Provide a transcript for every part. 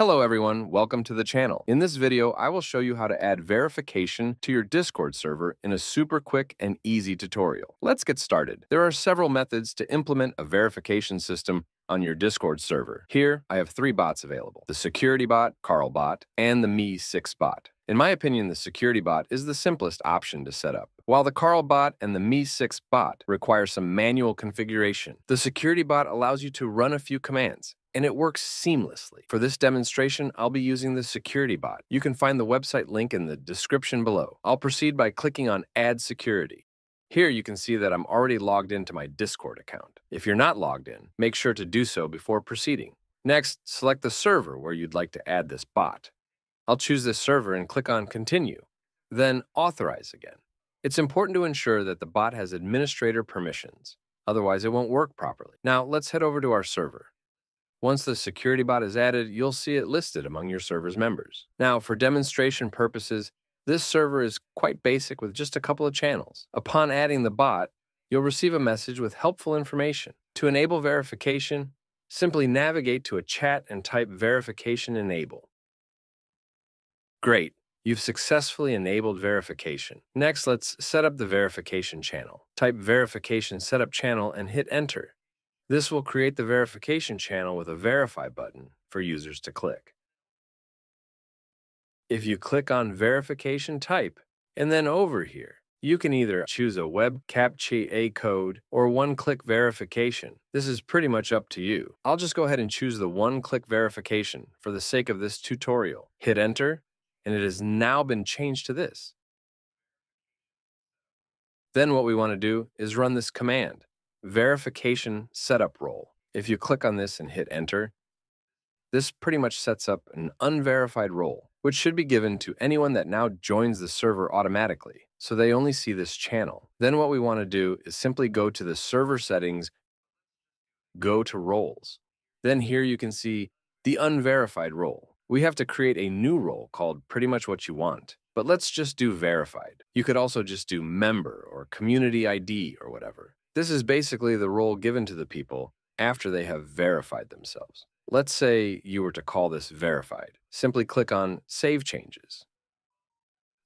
Hello everyone, welcome to the channel. In this video, I will show you how to add verification to your Discord server in a super quick and easy tutorial. Let's get started. There are several methods to implement a verification system on your Discord server. Here, I have three bots available, the security bot, Carl bot, and the MEE6 bot. In my opinion, the security bot is the simplest option to set up. While the Carl bot and the MEE6 bot require some manual configuration, the security bot allows you to run a few commands and it works seamlessly. For this demonstration, I'll be using the security bot. You can find the website link in the description below. I'll proceed by clicking on Add Security. Here you can see that I'm already logged into my Discord account. If you're not logged in, make sure to do so before proceeding. Next, select the server where you'd like to add this bot. I'll choose this server and click on Continue. Then Authorize again. It's important to ensure that the bot has administrator permissions. Otherwise, it won't work properly. Now, let's head over to our server. Once the security bot is added, you'll see it listed among your server's members. Now, for demonstration purposes, this server is quite basic with just a couple of channels. Upon adding the bot, you'll receive a message with helpful information. To enable verification, simply navigate to a chat and type verification enable. Great, you've successfully enabled verification. Next, let's set up the verification channel. Type verification setup channel and hit enter. This will create the verification channel with a verify button for users to click. If you click on verification type and then over here, you can either choose a web CAPTCHA code or one-click verification. This is pretty much up to you. I'll just go ahead and choose the one-click verification for the sake of this tutorial. Hit enter, and it has now been changed to this. Then what we want to do is run this command verification setup role. If you click on this and hit enter, this pretty much sets up an unverified role, which should be given to anyone that now joins the server automatically, so they only see this channel. Then what we want to do is simply go to the server settings, go to roles. Then here you can see the unverified role. We have to create a new role called pretty much what you want. But let's just do verified. You could also just do member or community ID or whatever. This is basically the role given to the people after they have verified themselves. Let's say you were to call this verified. Simply click on Save Changes.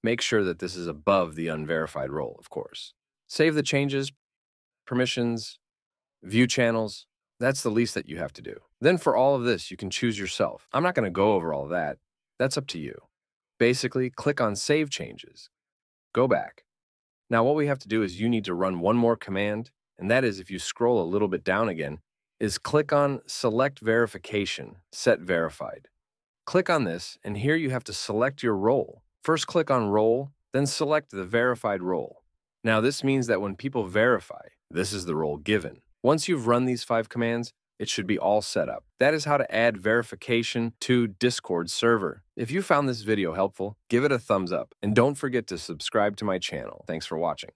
Make sure that this is above the unverified role, of course. Save the changes, permissions, view channels. That's the least that you have to do. Then for all of this, you can choose yourself. I'm not going to go over all that. That's up to you. Basically, click on Save Changes. Go back. Now what we have to do is you need to run one more command, and that is if you scroll a little bit down again, is click on Select Verification, Set Verified. Click on this, and here you have to select your role. First click on Role, then select the verified role. Now this means that when people verify, this is the role given. Once you've run these five commands, it should be all set up. That is how to add verification to Discord server. If you found this video helpful, give it a thumbs up and don't forget to subscribe to my channel. Thanks for watching.